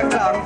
I'm.